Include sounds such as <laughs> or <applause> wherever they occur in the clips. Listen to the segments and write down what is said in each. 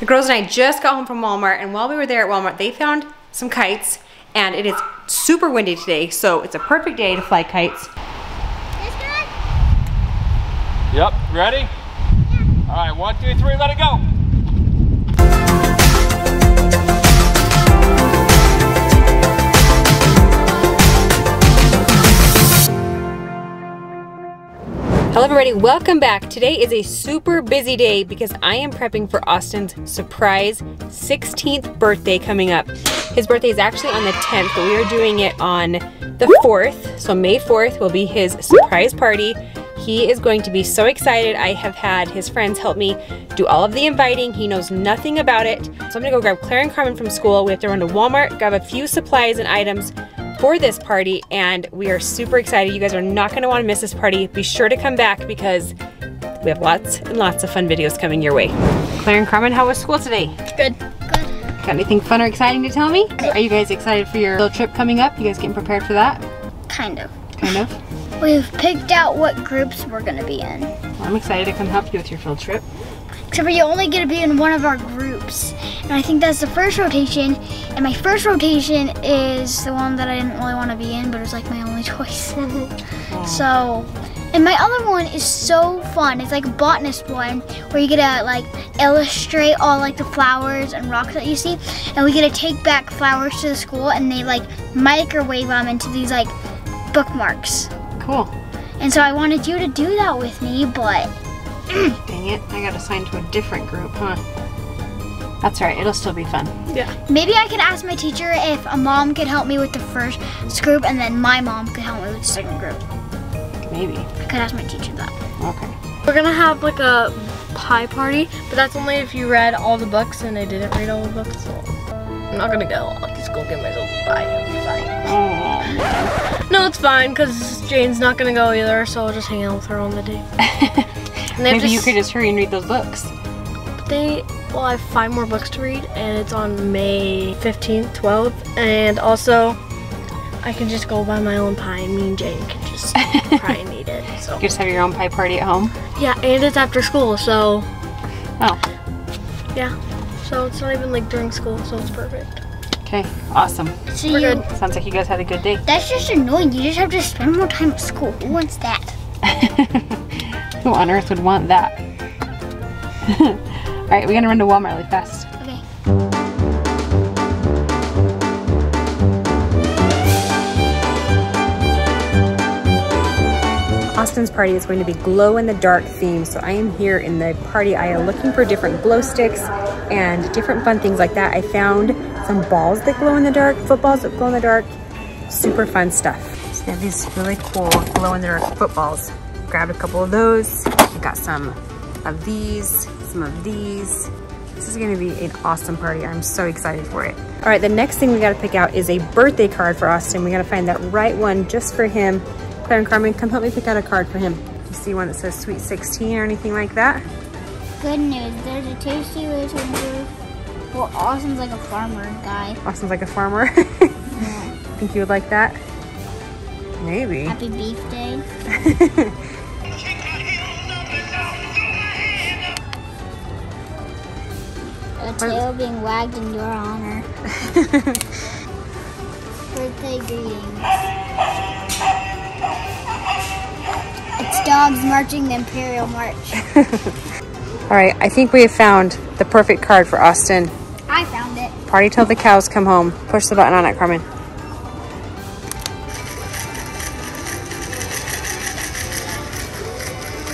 The girls and I just got home from Walmart and while we were there at Walmart, they found some kites and it is super windy today, so it's a perfect day to fly kites. Yep, ready? Yeah. All right, one, two, three, let it go. Hello everybody, welcome back. Today is a super busy day because I am prepping for Austin's surprise 16th birthday coming up. His birthday is actually on the 10th, but we are doing it on the 4th. So May 4th will be his surprise party. He is going to be so excited. I have had his friends help me do all of the inviting. He knows nothing about it. So I'm gonna go grab Claire and Carmen from school. We have to run to Walmart, grab a few supplies and items for this party and we are super excited. You guys are not going to want to miss this party. Be sure to come back because we have lots and lots of fun videos coming your way. Claire and Carmen, how was school today? Good. Good. Got anything fun or exciting to tell me? Are you guys excited for your little trip coming up? You guys getting prepared for that? Kind of. Kind of? We've picked out what groups we're going to be in. Well, I'm excited to come help you with your field trip. Except for you only get to be in one of our groups. And I think that's the first rotation. And my first rotation is the one that I didn't really want to be in, but it was like my only <laughs> choice. <laughs> So, and my other one is so fun. It's like a botanist one where you get to like illustrate all like the flowers and rocks that you see. And we get to take back flowers to the school and they like microwave them into these like bookmarks. Cool. And so I wanted you to do that with me, but Mm, dang it, I got assigned to a different group, huh? That's right, it'll still be fun. Yeah. Maybe I could ask my teacher if a mom could help me with the first group and then my mom could help me with the second group. Maybe. I could ask my teacher that. Okay. We're gonna have like a pie party, but that's only if you read all the books and I didn't read all the books. So I'm not gonna go. I'll just go get myself a pie. It'll be fine. Oh. No, it's fine because Jane's not gonna go either, so I'll just hang out with her on the day. <laughs> And they have Maybe you could just hurry and read those books. s- They well, I have five more books to read, and it's on May 15th, 12th, and also I can just go buy my own pie. and Me and Jane can just try and eat it. So You just have your own pie party at home. yeah, and it's after school, so Oh, yeah. So it's not even like during school, so it's perfect. okay, awesome. So We're you, good. Sounds like you guys had a good day. that's just annoying. You just have to spend more time at school. Who wants that? <laughs> Who on earth would want that? <laughs> All right, we're gonna run to Walmart really fast. Okay. Austin's party is going to be glow in the dark theme. So I am here in the party aisle looking for different glow sticks and different fun things like that. I found some balls that glow in the dark, footballs that glow in the dark, super fun stuff. So they have these really cool glow in the dark footballs. Grabbed a couple of those. I got some of these, some of these. This is gonna be an awesome party. I'm so excited for it. All right, the next thing we gotta pick out is a birthday card for Austin. We gotta find that right one just for him. Claire and Carmen, come help me pick out a card for him. You see one that says Sweet 16 or anything like that? Good news. There's a tasty way to improve. Well, Austin's like a farmer guy. Austin's like a farmer. <laughs> Think you would like that? Maybe. Happy Beef Day. <laughs> A tail being wagged in your honor. <laughs> Birthday greetings. It's dogs marching the Imperial March. <laughs> All right, I think we have found the perfect card for Austin. I found it. Party till the cows come home. Push the button on it, Carmen.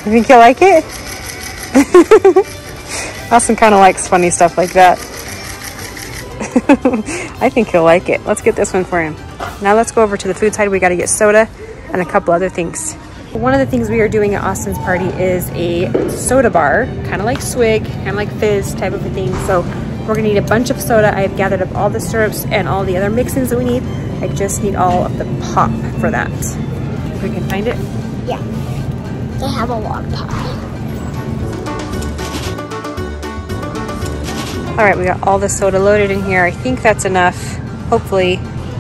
You think you'll like it? <laughs> Austin kind of likes funny stuff like that. <laughs> I think he'll like it. Let's get this one for him. Now let's go over to the food side. We got to get soda and a couple other things. One of the things we are doing at Austin's party is a soda bar, kind of like Swig, kind of like Fizz type of a thing. So we're gonna need a bunch of soda. I've gathered up all the syrups and all the other mix-ins that we need. I just need all of the pop for that. If we can find it. Yeah. They have a log pie. All right, we got all the soda loaded in here. I think that's enough. Hopefully,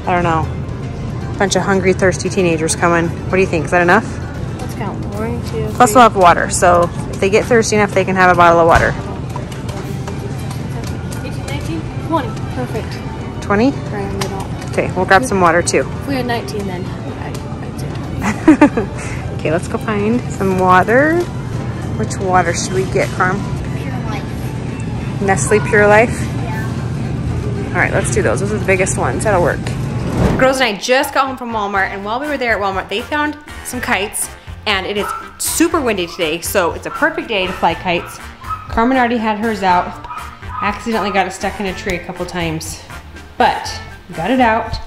I don't know. Bunch of hungry, thirsty teenagers coming. What do you think? Is that enough? Let's count. One, two, Plus, we'll have water. So if they get thirsty enough, they can have a bottle of water. 20. Perfect. 20? Right in the middle. Okay, we'll grab some water too. If we had 19, then I, I'd say. <laughs> Okay, let's go find some water. Which water should we get, Carm? Pure. Nestle Pure Life? All right, let's do those. Those are the biggest ones. That'll work. Girls and I just got home from Walmart, and while we were there at Walmart, they found some kites, and it is super windy today, so it's a perfect day to fly kites. Carmen already had hers out. Accidentally got it stuck in a tree a couple times, but we got it out,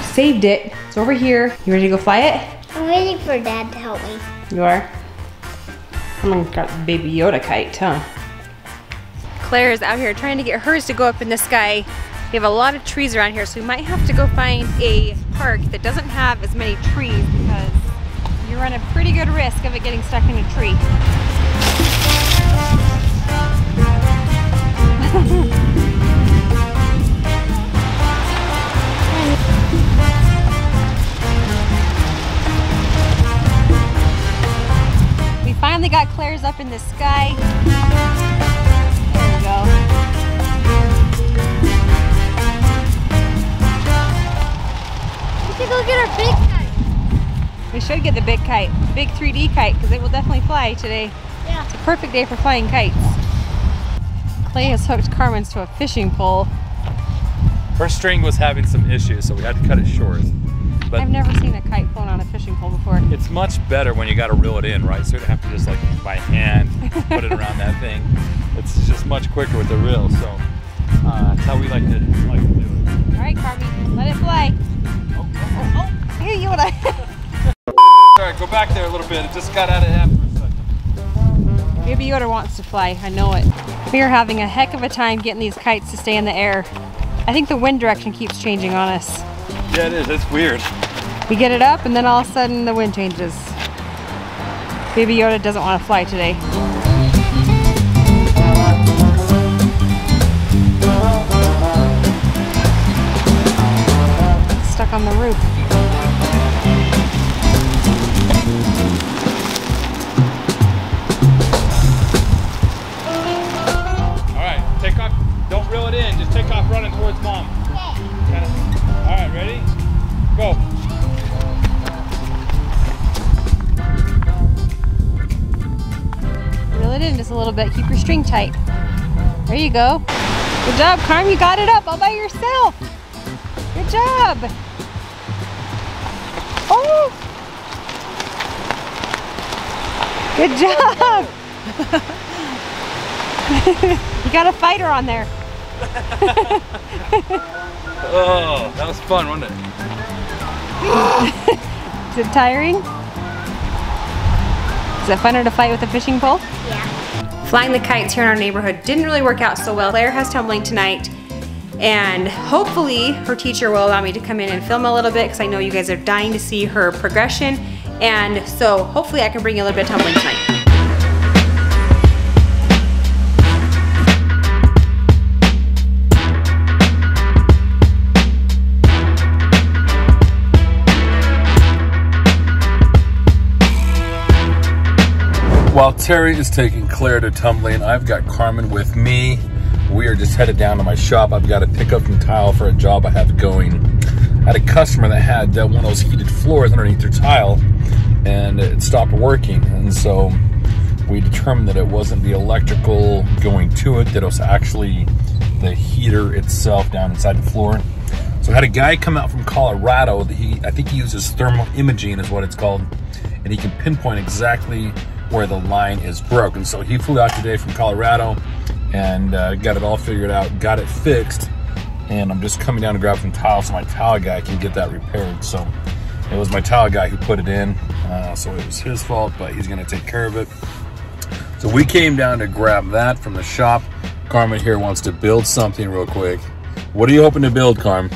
saved it. It's over here. You ready to go fly it? I'm waiting for Dad to help me. You are? Carmen got the baby Yoda kite, huh? Claire is out here trying to get hers to go up in the sky. We have a lot of trees around here, so we might have to go find a park that doesn't have as many trees because you run a pretty good risk of it getting stuck in a tree. <laughs> We finally got Claire's up in the sky. Should get the big kite, the big 3D kite, because it will definitely fly today. Yeah. It's a perfect day for flying kites. Clay has hooked Carmen's to a fishing pole. Her string was having some issues, so we had to cut it short. But I've never seen a kite flown on a fishing pole before. it's much better when you got to reel it in, right? So you don't have to just like by hand put it around that thing. <laughs> It's just much quicker with the reel. So uh, that's how we like to like to do it. All right, Carmen, let it fly. Oh, oh, Oh, here you what <laughs> oh. All right, go back there a little bit. It just got out of hand for a second. Baby Yoda wants to fly, I know it. We are having a heck of a time getting these kites to stay in the air. I think the wind direction keeps changing on us. Yeah, it is. It's weird. We get it up and then all of a sudden the wind changes. Baby Yoda doesn't want to fly today. Stuck on the roof. Take off running towards mom. Okay. All right, ready? Go. Reel it in just a little bit. Keep your string tight. There you go. Good job, Carm. You got it up all by yourself. Good job. Oh! Good job. <laughs> you got a fighter on there. <laughs> Oh, that was fun, wasn't it? <laughs> Is it tiring? Is it funner to fight with a fishing pole? Yeah. Flying the kites here in our neighborhood didn't really work out so well. Claire has tumbling tonight and hopefully her teacher will allow me to come in and film a little bit because I know you guys are dying to see her progression and so hopefully I can bring you a little bit of tumbling tonight. While Teri is taking Claire to tumbling, I've got Carmen with me. We are just headed down to my shop. I've got to pick up some tile for a job I have going. I had a customer that had uh, one of those heated floors underneath their tile and it stopped working. And so we determined that it wasn't the electrical going to it, that it was actually the heater itself down inside the floor. So I had a guy come out from Colorado. That he, I think he uses thermal imaging, is what it's called, and he can pinpoint exactly where the line is broken. So he flew out today from Colorado and uh, got it all figured out, got it fixed, and I'm just coming down to grab some tile so my tile guy can get that repaired. So it was my tile guy who put it in, uh, so it was his fault, but he's gonna take care of it. So we came down to grab that from the shop. Carmen here wants to build something real quick. What are you hoping to build, Carm?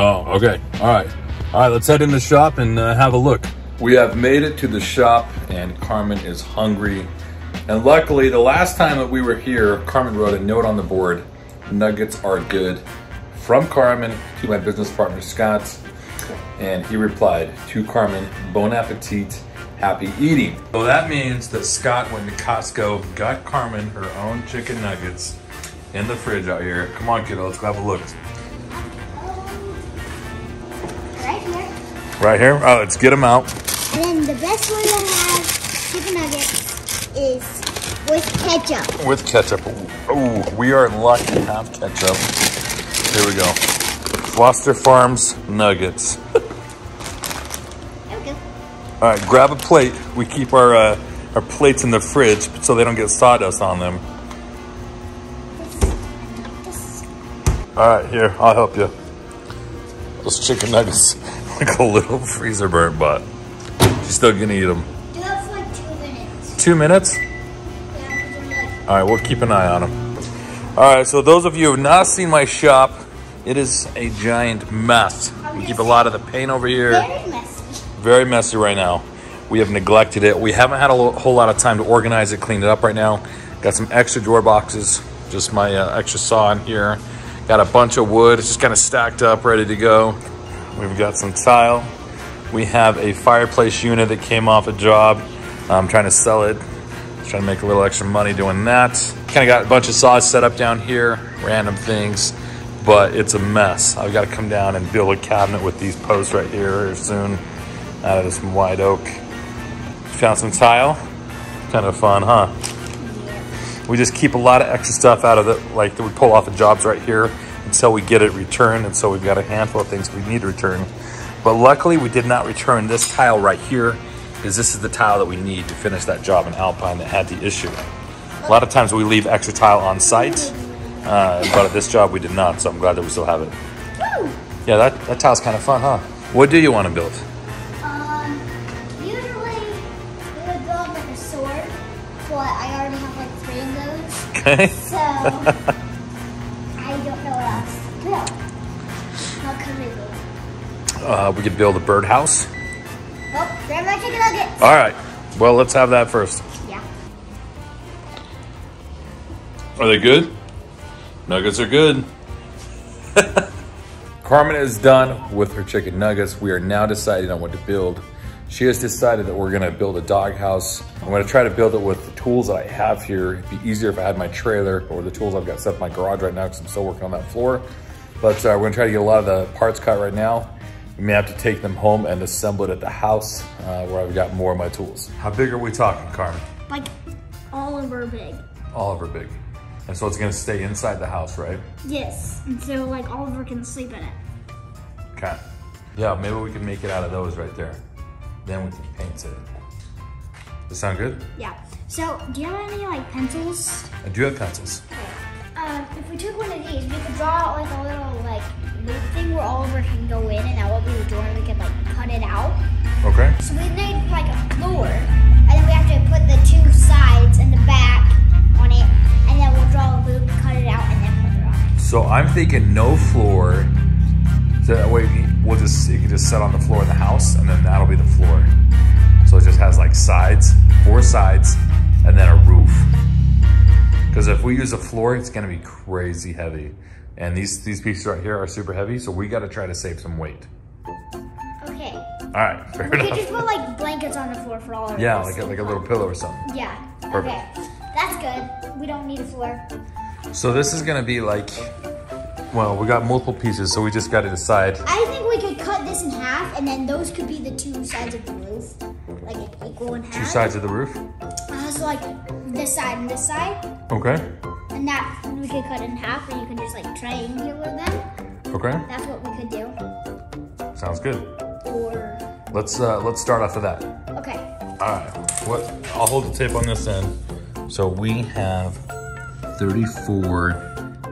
Oh, okay. All right. All right, let's head in the shop and uh, have a look. We have made it to the shop and Carmen is hungry. And luckily, the last time that we were here, Carmen wrote a note on the board, nuggets are good, from Carmen to my business partner, Scott. And he replied, to Carmen, bon appetit, happy eating. So that means that Scott went to Costco, got Carmen her own chicken nuggets in the fridge out here. Come on, kiddo, let's go have a look. Right here? Oh, let's get them out. And then the best way to have chicken nuggets is with ketchup. With ketchup. Oh, we are lucky to have ketchup. Here we go. Foster Farms nuggets. <laughs> There we go. All right, grab a plate. We keep our uh, our plates in the fridge so they don't get sawdust on them. All right, here, I'll help you. Those chicken nuggets like a little freezer burnt, but she's still gonna eat them. Do that for like two minutes. Two minutes? Yeah, 'cause I'm like, All right, we'll keep an eye on them. All right, so those of you who have not seen my shop, it is a giant mess. We keep a lot of the paint over here. very messy. Very messy right now. We have neglected it. We haven't had a whole lot of time to organize it, clean it up right now. Got some extra drawer boxes, just my uh, extra saw in here. Got a bunch of wood, it's just kind of stacked up, ready to go. We've got some tile. We have a fireplace unit that came off a job. I'm trying to sell it. Trying to make a little extra money doing that. Kind of got a bunch of saws set up down here, random things, but it's a mess. I've got to come down and build a cabinet with these posts right here soon out of some white oak. Found some tile. Kind of fun, huh? We just keep a lot of extra stuff out of it, like that we pull off the jobs right here until we get it returned. And so we've got a handful of things we need to return. But luckily we did not return this tile right here because this is the tile that we need to finish that job in Alpine that had the issue. A lot of times we leave extra tile on site, uh, but at this job we did not. So I'm glad that we still have it. Yeah, that, that tile's kind of fun, huh? What do you want to build? Um, usually we would build like a sword, but I already have like three of those. Okay. So Uh, we could build a birdhouse. Oh, grab my chicken nuggets. All right. Well, let's have that first. Yeah. Are they good? Nuggets are good. <laughs> Carmen is done with her chicken nuggets. We are now deciding on what to build. She has decided that we're gonna build a doghouse. I'm gonna try to build it with the tools that I have here. It'd be easier if I had my trailer or the tools I've got set up in my garage right now because I'm still working on that floor. But uh, we're gonna try to get a lot of the parts cut right now. We may have to take them home and assemble it at the house uh, where I've got more of my tools. How big are we talking, Carmen? Like Oliver big. Oliver big. And so it's gonna stay inside the house, right? Yes. And so like Oliver can sleep in it. Okay. Yeah, maybe we can make it out of those right there. Then we can paint it. Does that sound good? Yeah. So do you have any like pencils? I do have pencils. Okay. Um, if we took one of these, we could draw out like a little like loop thing where Oliver can go in, and that will be the door, and we can like cut it out. Okay. So we need like a floor, and then we have to put the two sides and the back on it, and then we'll draw a loop, cut it out, and then put it on. So I'm thinking no floor. So uh, that way we'll just it can just set on the floor in the house, and then that'll be the floor. So it just has like sides, four sides, and then a roof. Because if we use a floor, it's gonna be crazy heavy. And these these pieces right here are super heavy, so we gotta try to save some weight. Okay. All right, fair We could enough. just put like blankets on the floor for all of Yeah, us. like a, like a little pillow or something. Yeah. Perfect. Okay. That's good. We don't need a floor. So this is gonna be like, well, we got multiple pieces, so we just gotta decide. I think we could cut this in half, and then those could be the two sides of the roof, like equal in half. Two sides of the roof. Uh, so like this side and this side, Okay, and that we could cut in half, and you can just like triangular them. okay, That's what we could do. sounds good. Or Let's uh, let's start off with that. okay, All right, what? I'll hold the tape on this end. So we have 34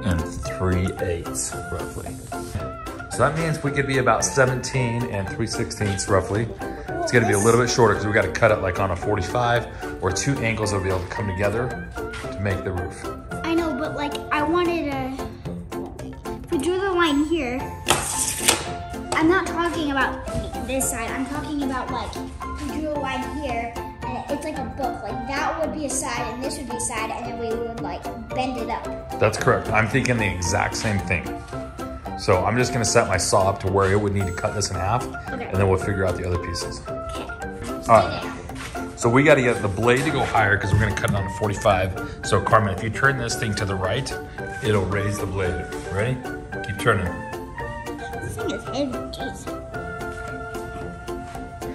and 3 eighths roughly. So that means we could be about 17 and 3 sixteenths roughly. It's gonna be a little bit shorter because we gotta cut it like on a 45 or two angles will be able to come together to make the roof. I'm not talking about this side. I'm talking about like we drew a line here, and it's like a book. Like that would be a side, and this would be a side, and then we would like bend it up. That's correct. I'm thinking the exact same thing. So I'm just gonna set my saw up to where it would need to cut this in half Okay. and then we'll figure out the other pieces. Okay. All right. So we gotta get the blade to go higher because we're gonna cut it on to 45. So Carmen, if you turn this thing to the right, it'll raise the blade. Ready? Keep turning. Is heavy.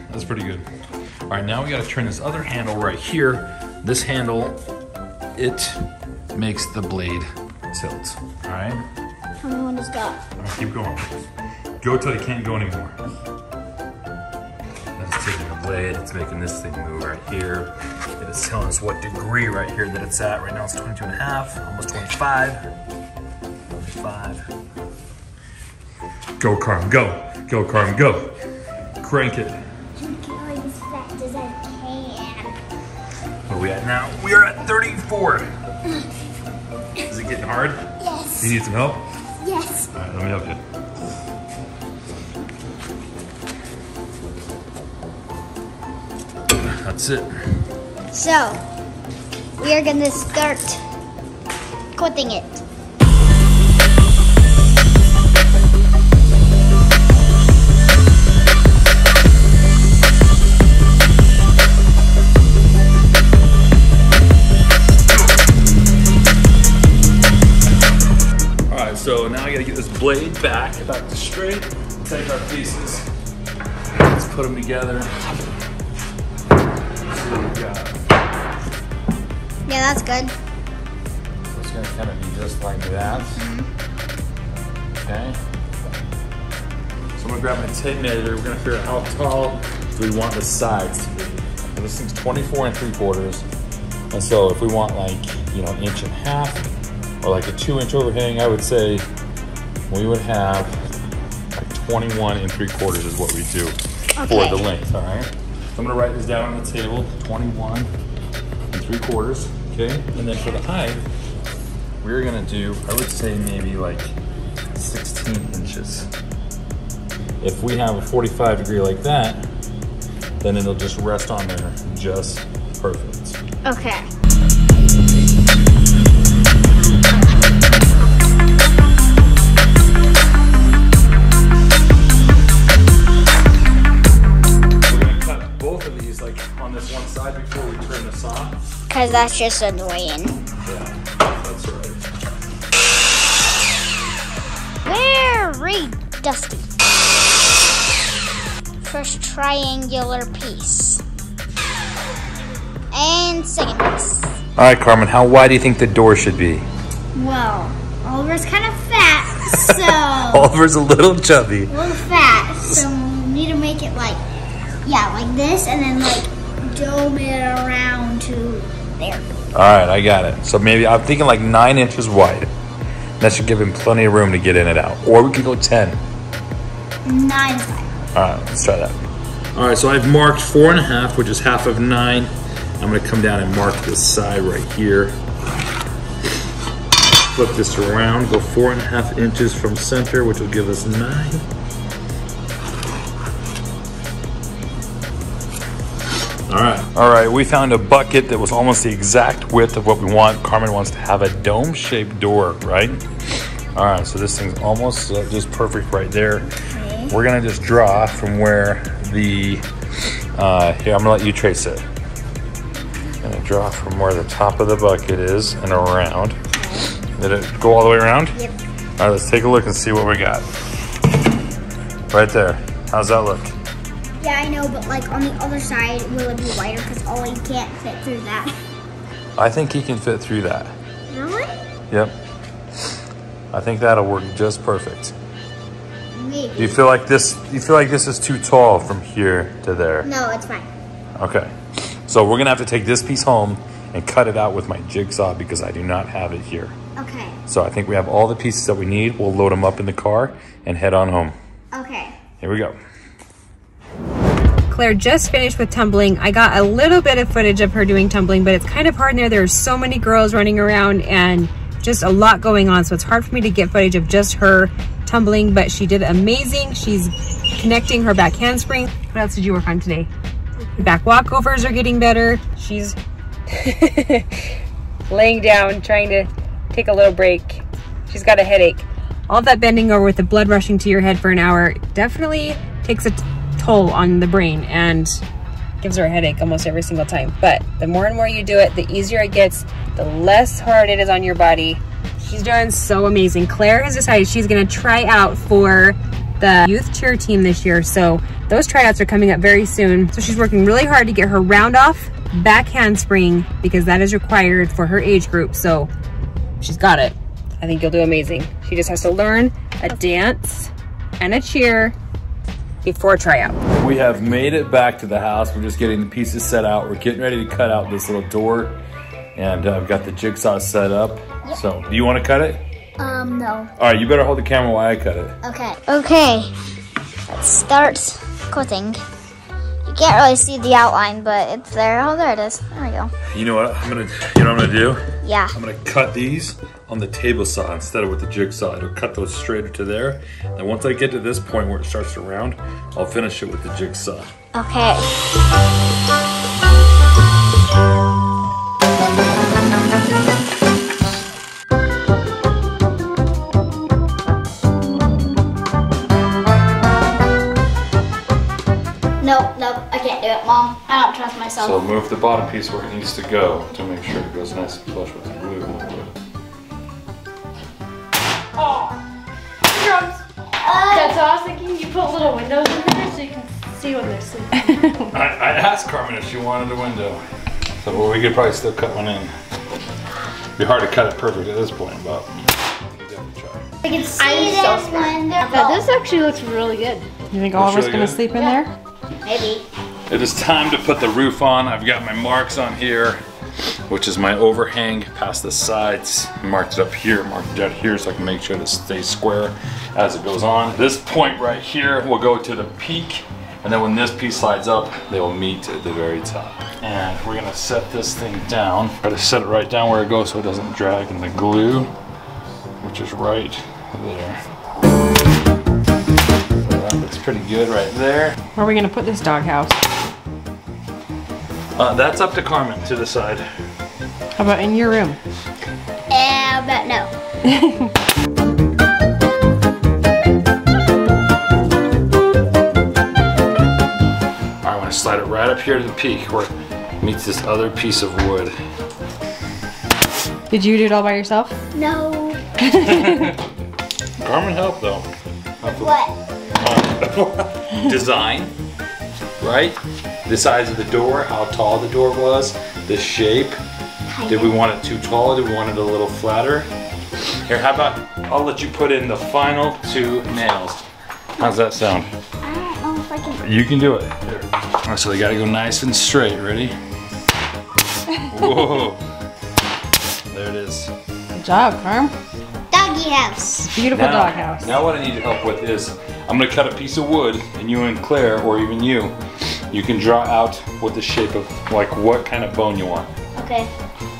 That's pretty good. All right, now we gotta turn this other handle right here. This handle, it makes the blade tilt. All right? How many one does got? All right, keep going. Go till you can't go anymore. That's taking the blade, it's making this thing move right here. It is telling us what degree right here that it's at. Right now it's 22 and a half, almost 25. 25. Go, Carm, go. Go, Carm, go. Crank it. I'm as fast as I can. What are we at now? We are at 34. Is it getting hard? Yes. You need some help? Yes. All right, let me help you. That's it. So, we are gonna start cutting it. Blade back, back to straight. Take our pieces. Let's put them together. See what we got. Yeah, that's good. It's gonna kind of be just like that. Mm-hmm. Okay. So I'm gonna grab my tape measure. We're gonna figure out how tall do we want the sides to be. And this thing's 24 and three quarters. And so if we want like, you know, an inch and a half or like a two inch overhang, I would say we would have like 21 and three quarters is what we do for the length, all right? So I'm gonna write this down on the table, 21 and three quarters, okay? And then for the height, we're gonna do, I would say maybe like 16 inches. If we have a 45 degree like that, then it'll just rest on there just perfect. Okay. Because that's just annoying. Yeah, that's right. Very dusty. First triangular piece. And second piece. All right, Carmen, how wide do you think the door should be? Well, Oliver's kind of fat, so <laughs> Oliver's a little chubby. a little fat, so we need to make it like, yeah, like this, and then like dome it around to there. All right, I got it. So maybe I'm thinking like nine inches wide. That should give him plenty of room to get in and out. Or we could go 10. Nine is fine. All right, let's try that. All right, so I've marked four and a half, which is half of nine. I'm gonna come down and mark this side right here. Flip this around, go four and a half inches from center, which will give us nine. All right. All right, we found a bucket that was almost the exact width of what we want. Carmen wants to have a dome-shaped door, right? All right, so this thing's almost uh, just perfect right there. We're gonna just draw from where the, uh, here, I'm gonna let you trace it. Gonna draw from where the top of the bucket is and around. Did it go all the way around? Yep. All right, let's take a look and see what we got. Right there. How's that look? Yeah, I know, but like on the other side, will it be wider? Because Ollie oh, can't fit through that. I think he can fit through that. Really? Yep. I think that'll work just perfect. Maybe. Do you feel like this? You feel like this is too tall from here to there? No, it's fine. Okay. So we're gonna have to take this piece home and cut it out with my jigsaw because I do not have it here. Okay. So I think we have all the pieces that we need. We'll load them up in the car and head on home. Okay. Here we go. Claire just finished with tumbling. I got a little bit of footage of her doing tumbling, but it's kind of hard in there. There's so many girls running around and just a lot going on. So it's hard for me to get footage of just her tumbling, but she did amazing. She's connecting her back handspring. What else did you work on today? Back walkovers are getting better. She's <laughs> laying down, trying to take a little break. She's got a headache. All that bending over with the blood rushing to your head for an hour definitely takes a toll on the brain. And gives her a headache almost every single time. But the more and more you do it, the easier it gets, the less hard it is on your body. She's doing so amazing. Claire has decided she's gonna try out for the youth cheer team this year. So those tryouts are coming up very soon. So she's working really hard to get her round off back handspring because that is required for her age group. So she's got it. I think you'll do amazing. She just has to learn a dance and a cheer before tryout. We have made it back to the house. We're just getting the pieces set out. We're getting ready to cut out this little door and uh, I've got the jigsaw set up. So do you want to cut it? Um, no. All right, you better hold the camera while I cut it. Okay. Okay. Let's start cutting. You can't really see the outline, but it's there. Oh, there it is. There we go. You know what I'm gonna, you know what I'm gonna do? Yeah. I'm gonna cut these on the table saw instead of with the jigsaw. It'll cut those straight to there. And once I get to this point where it starts to round, I'll finish it with the jigsaw. Okay. I don't trust myself. So move the bottom piece where it needs to go to make sure it goes nice and flush with the glue. Oh, uh, That's what I was thinking. You put little windows in there so you can see when they're sleeping. <laughs> I, I asked Carmen if she wanted a window. So well, we could probably still cut one in. It'd Be hard to cut it perfect at this point, but we definitely try. I can see I'm so them smart. when they're But this actually looks really good. You think all of us really gonna good. sleep in there? Maybe. It is time to put the roof on. I've got my marks on here, which is my overhang past the sides. Marked it up here, marked it out here so I can make sure it stays square as it goes on. This point right here will go to the peak, and then when this piece slides up, they will meet at the very top. And we're gonna set this thing down. Try to set it right down where it goes so it doesn't drag in the glue, which is right there. So that looks pretty good right there. Where are we gonna put this doghouse? Uh, that's up to Carmen to decide. How about in your room? Uh, but no. <laughs> I want to slide it right up here to the peak where it meets this other piece of wood. Did you do it all by yourself? No. <laughs> Carmen helped though. What? <laughs> Design, right? The size of the door, how tall the door was, the shape. Did we want it too tall? Did we want it a little flatter? Here, how about I'll let you put in the final two nails. How's that sound? I don't know if I can. You can do it. Here. All right, so they gotta go nice and straight. Ready? <laughs> Whoa. There it is. Good job, Carm. Doggy house. Beautiful Now, doghouse. now what I need your help with is I'm gonna cut a piece of wood and you and Claire or even you, you can draw out what the shape of, like what kind of bone you want. Okay.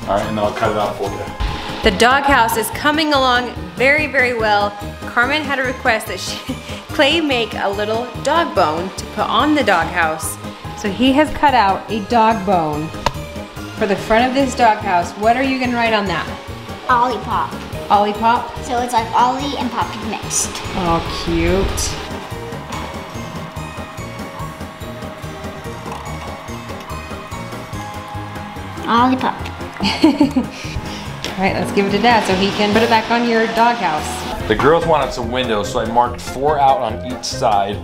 All right, and then I'll cut it out for you. The doghouse is coming along very, very well. Carmen had a request that she, <laughs> Clay make a little dog bone to put on the doghouse. So he has cut out a dog bone for the front of this doghouse. What are you gonna write on that? Ollie Pop. Ollie Pop? So it's like Ollie and Poppy mixed. Oh, cute. Ollie Pop. <laughs> All right, let's give it to Dad so he can put it back on your doghouse. The girls wanted some windows, so I marked four out on each side.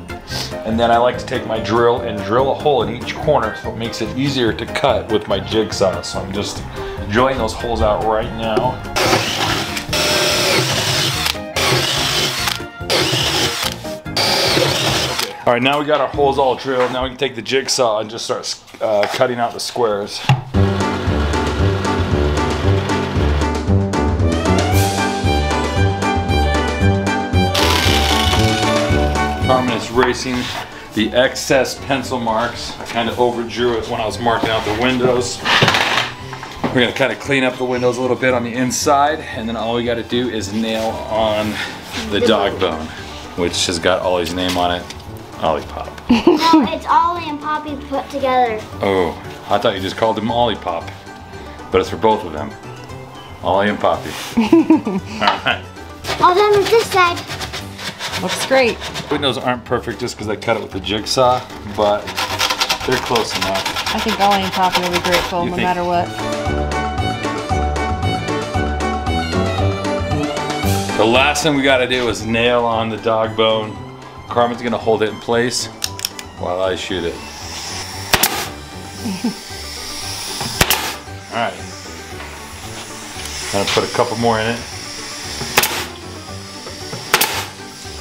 And then I like to take my drill and drill a hole in each corner so it makes it easier to cut with my jigsaw. So I'm just drilling those holes out right now. All right, now we got our holes all drilled. Now we can take the jigsaw and just start uh, cutting out the squares. Racing the excess pencil marks. I kind of overdrew it when I was marking out the windows. We're gonna kind of clean up the windows a little bit on the inside, and then all we gotta do is nail on the dog bone, which has got Ollie's name on it, Ollie Pop. <laughs> no, it's Ollie and Poppy put together. Oh, I thought you just called him Ollie Pop, but it's for both of them, Ollie and Poppy. <laughs> all right. All done with this side. Looks great. Windows aren't perfect just because I cut it with the jigsaw, but They're close enough. I think Ollie and Poppy will be grateful You no think- matter what. The last thing we gotta do is nail on the dog bone. Carmen's gonna hold it in place while I shoot it. <laughs> All right. I'm gonna put a couple more in it.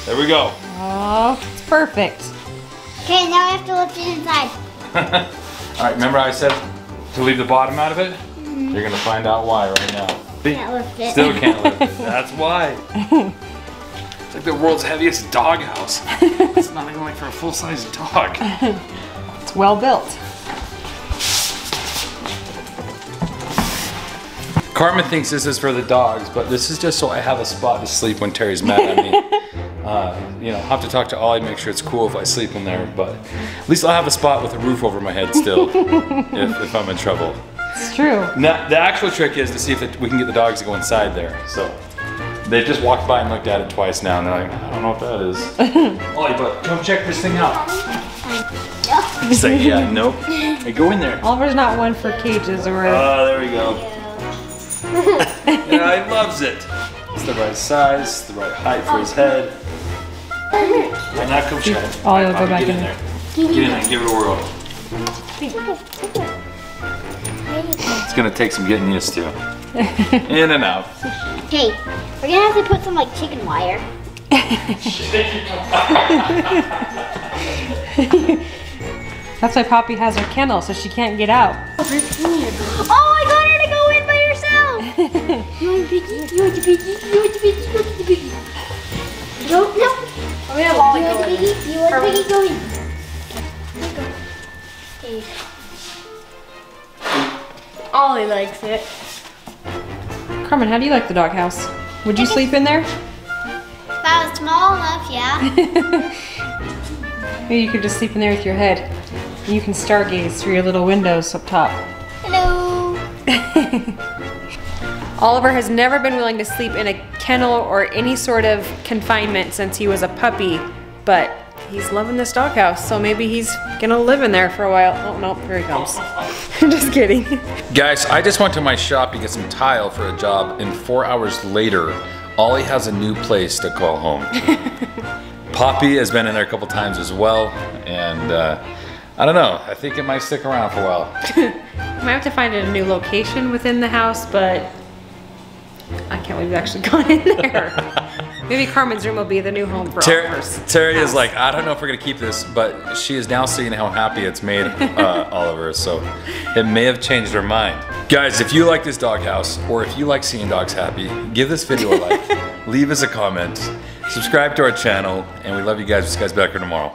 There we go. Oh, it's perfect. Okay, now I have to lift it inside. <laughs> All right, remember I said to leave the bottom out of it? Mm-hmm. You're gonna find out why right now. Can't lift it. Still can't lift it. <laughs> That's why. It's like the world's heaviest dog house. <laughs> It's not even like for a full-size dog. It's well built. Carmen thinks this is for the dogs, but this is just so I have a spot to sleep when Teri's mad at me. <laughs> Uh, you know, I'll have to talk to Ollie, make sure it's cool if I sleep in there, but at least I'll have a spot with a roof over my head still <laughs> if, if I'm in trouble. It's true. Now, the actual trick is to see if it, we can get the dogs to go inside there. So they've just walked by and looked at it twice now, and they're like, I don't know what that is. <laughs> Ollie, but come check this thing out. He's like, yeah, nope. Hey, go in there. Oliver's not one for cages or. Oh, there we go. <laughs> yeah, he loves it. It's the right size, the right height for his head. And now come check. Oh, you'll go back get in. in there. Get in there, give it a whirl. It's gonna take some getting used to. <laughs> In and out. Okay, we're gonna have to put some like chicken wire. That's why Poppy has her kennel, so she can't get out. Oh, the piggy? You want the piggy? No, no. I'm gonna have You Ollie want go piggy? You want the piggy? Go in. Okay. Ollie likes it. Carmen, how do you like the doghouse? Would you sleep in there? If I was small enough, yeah. <laughs> Maybe you could just sleep in there with your head. You can stargaze through your little windows up top. Hello. <laughs> Oliver has never been willing to sleep in a kennel or any sort of confinement since he was a puppy, but he's loving this doghouse, so maybe he's gonna live in there for a while. Oh no, here he comes. <laughs> I'm just kidding. Guys, I just went to my shop to get some tile for a job, and four hours later, Ollie has a new place to call home. <laughs> Poppy has been in there a couple times as well, and uh, I don't know. I think it might stick around for a while. <laughs> Might have to find a new location within the house, but I can't believe we've actually <laughs> gone in there. Maybe Carmen's room will be the new home for Teri, Oliver's. Teri is like, I don't know if we're gonna keep this, but she is now seeing how happy it's made uh, <laughs> Oliver, so it may have changed her mind. Guys, if you like this doghouse, or if you like seeing dogs happy, give this video a like, <laughs> leave us a comment, subscribe to our channel, and we love you guys. We'll see you guys back here tomorrow.